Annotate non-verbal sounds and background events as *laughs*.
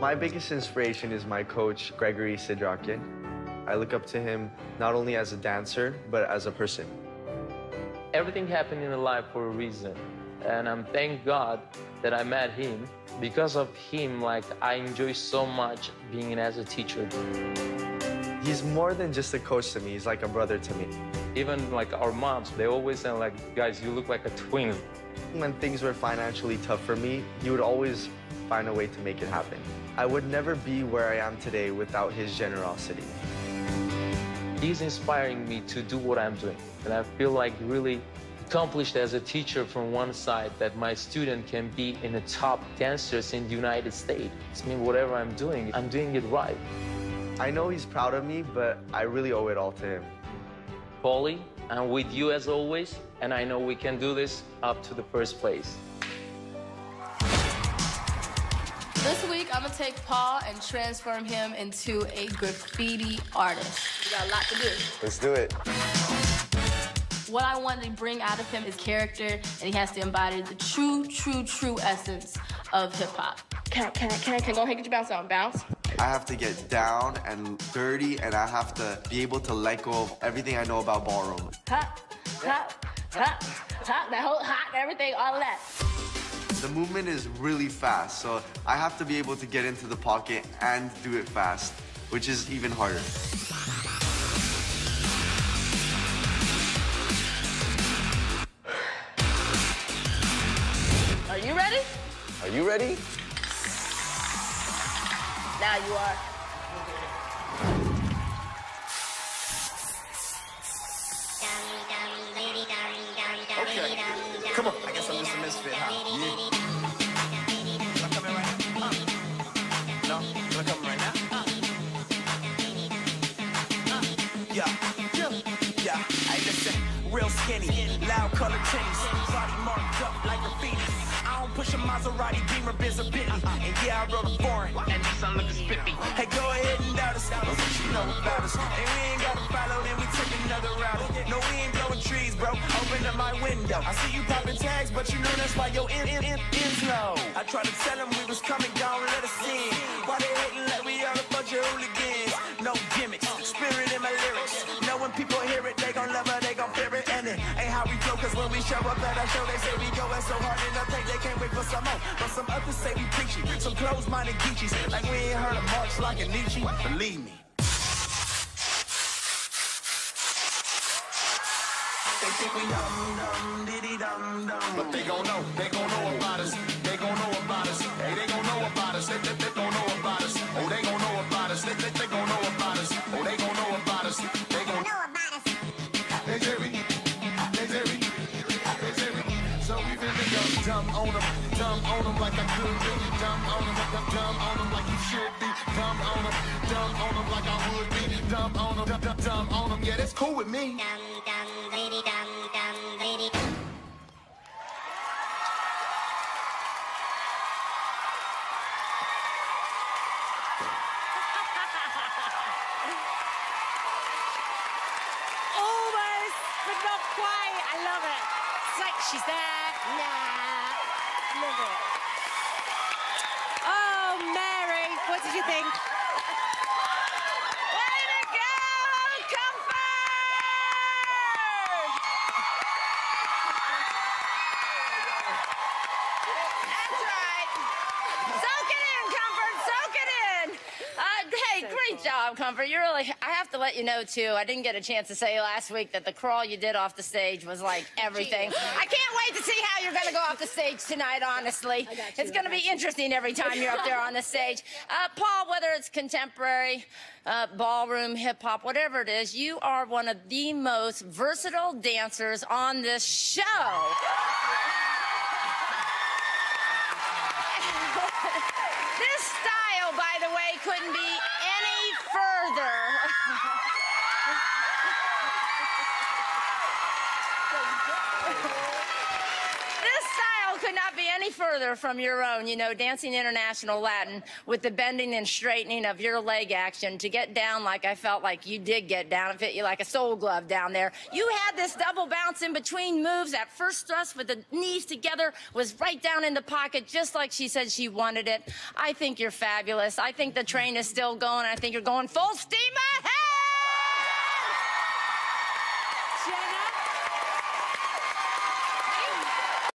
My biggest inspiration is my coach, Gregory Sedrakyan. I look up to him not only as a dancer, but as a person. Everything happened in life for a reason. And I'm thank God that I met him. Because of him, like I enjoy so much being as a teacher. He's more than just a coach to me, he's like a brother to me. Even like our moms, they always say like, guys, you look like a twin. When things were financially tough for me, he would always find a way to make it happen. I would never be where I am today without his generosity. He's inspiring me to do what I'm doing. And I feel like really accomplished as a teacher from one side that my student can be in the top dancers in the United States. I mean, whatever I'm doing, I'm doing it right. I know he's proud of me, but I really owe it all to him. Paulie, I'm with you as always, and I know we can do this up to the first place. This week, I'm gonna take Paul and transform him into a graffiti artist. We got a lot to do. Let's do it. What I wanted to bring out of him is character, and he has to embody the true, true, true essence of hip hop. Can I, can I, can I, can I go ahead and get your bounce on? Bounce. I have to get down and dirty, and I have to be able to let go of everything I know about ballroom. Hot, hot, hot, hot, that whole hot, everything, all of that. The movement is really fast, so I have to be able to get into the pocket and do it fast, which is even harder. Are you ready? Are you ready? Now you are. Okay. Come on. I guess I'm just a misfit, huh? Uh. Uh. Uh. Real skinny. Loud color tennis. Body marked up like graffiti. I don't push a Maserati Beamer, Benz, or Bentley. And yeah, I wrote a foreign. I'm looking spiffy. Hey, go ahead and doubt us. What you know about us? And we ain't gotta follow, then we take another route. No, we ain't blowing trees, bro. Open up my window. I see you popping tags, but you know that's why your in, in, in, ends low. I tried to tell them we was coming down, let us in. Why they hating like we all a bunch of hooligans? Show up at our show, they say we going so hard in the paint, they can't wait for some more. But some others say we preachy, some closed-minded geechies. Like we ain't heard of Marx like a Nietzsche. Believe me. They think we dum dum diddy dum dum, but they gon' know, they gon' know about us. They gon' know about us. Hey, they gon' know about us. They, they, they dumb on them like I could be. Dumb on them, dumb, dumb on them like you should be. Dumb on them, dumb on them like I would be. Dumb on them, dumb, dumb, dumb on them. Yeah, that's cool with me. Almost, but not quite. I love it. It's like she's there. Nah. Love it. Oh, Mary, what did you think? Way to go, Comfort! That's right. Soak it in, Comfort. Soak it in. Uh, hey, great job, Comfort. You really, I have to let you know, too, I didn't get a chance to say last week that the crawl you did off the stage was like *laughs* everything. I can't wait to see how you're going to go off the stage tonight, honestly. It's going to be interesting every time you're up there on the stage. *laughs* Uh, Paul, whether it's contemporary, uh, ballroom, hip hop, whatever it is, you are one of the most versatile dancers on this show. *laughs* This style, by the way, couldn't be any further. Could not be any further from your own, you know, dancing international Latin with the bending and straightening of your leg action to get down like I felt like you did get down. It fit you like a soul glove down there. You had this double bounce in between moves. That first thrust with the knees together was right down in the pocket, just like she said she wanted it. I think you're fabulous. I think the train is still going. I think you're going full steam ahead.